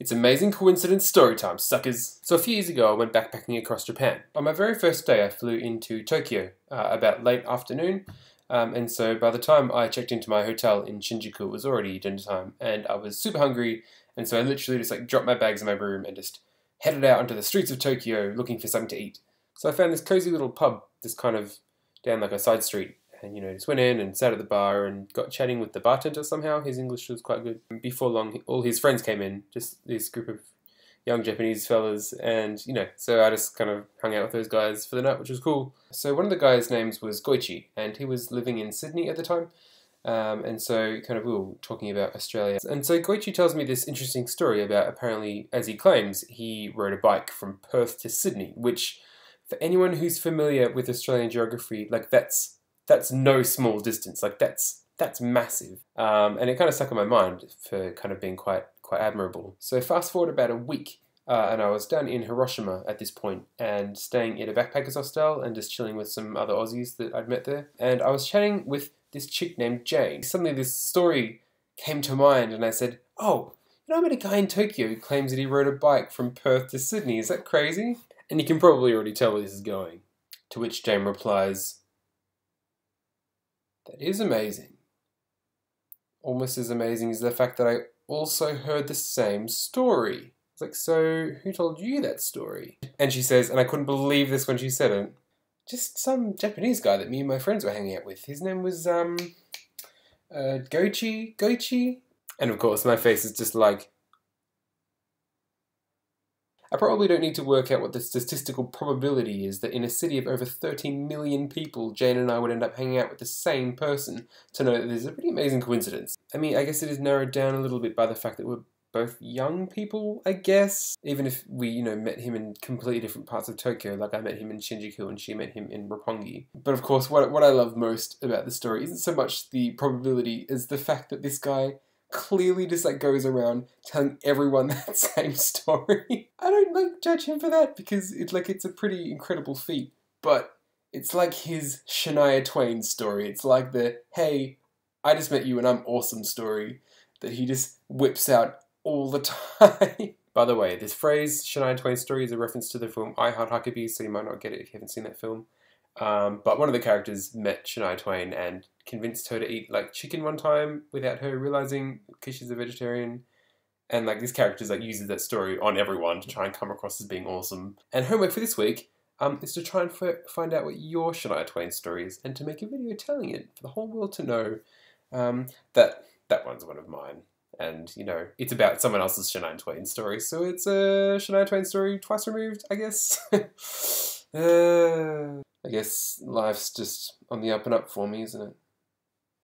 It's amazing coincidence story time, suckers. So a few years ago, I went backpacking across Japan. On my very first day, I flew into Tokyo uh, about late afternoon. Um, and so by the time I checked into my hotel in Shinjuku, it was already dinner time, and I was super hungry. And so I literally just like dropped my bags in my room and just headed out onto the streets of Tokyo looking for something to eat. So I found this cozy little pub, this kind of down like a side street, and you know just went in and sat at the bar and got chatting with the bartender somehow. His english was quite good. Before long all his friends came in just this group of young japanese fellas and you know so i just kind of hung out with those guys for the night which was cool. So one of the guys names was goichi and he was living in sydney at the time. Um, and so kind of we were talking about australia. And so goichi tells me this interesting story about apparently as he claims he rode a bike from perth to sydney which for anyone who's familiar with australian geography like that's that's no small distance. Like that's that's massive. Um, and it kind of stuck in my mind for kind of being quite quite admirable. So fast forward about a week, uh, and I was down in Hiroshima at this point and staying in a backpackers hostel and just chilling with some other Aussies that I'd met there. And I was chatting with this chick named Jane. Suddenly, this story came to mind, and I said, "Oh, you know, I met a guy in Tokyo who claims that he rode a bike from Perth to Sydney. Is that crazy?" And you can probably already tell where this is going. To which Jane replies, that is amazing. Almost as amazing is the fact that I also heard the same story. It's like, so who told you that story? And she says, and I couldn't believe this when she said it, just some Japanese guy that me and my friends were hanging out with. His name was um uh Goichi Goichi. And of course my face is just like I probably don't need to work out what the statistical probability is that in a city of over 13 million people, Jane and I would end up hanging out with the same person to know that there's a pretty amazing coincidence. I mean, I guess it is narrowed down a little bit by the fact that we're both young people, I guess. Even if we, you know, met him in completely different parts of Tokyo, like I met him in Shinjuku and she met him in Roppongi. But of course, what, what I love most about the story isn't so much the probability as the fact that this guy clearly just like goes around telling everyone that same story. I don't like judge him for that because it's like it's a pretty incredible feat, but it's like his Shania Twain story. It's like the hey, I just met you and I'm awesome story that he just whips out all the time. By the way, this phrase Shania Twain story is a reference to the film I Heart Huckabee, so you might not get it if you haven't seen that film. Um, but one of the characters met Shania Twain and convinced her to eat like chicken one time without her realizing because she's a vegetarian. And like this character like uses that story on everyone to try and come across as being awesome. And homework for this week um, is to try and f- find out what your Shania Twain story is and to make a video telling it for the whole world to know um, that that one's one of mine. And you know, it's about someone else's Shania Twain story, so it's a Shania Twain story twice removed, I guess. uh... I guess life's just on the up and up for me, isn't it?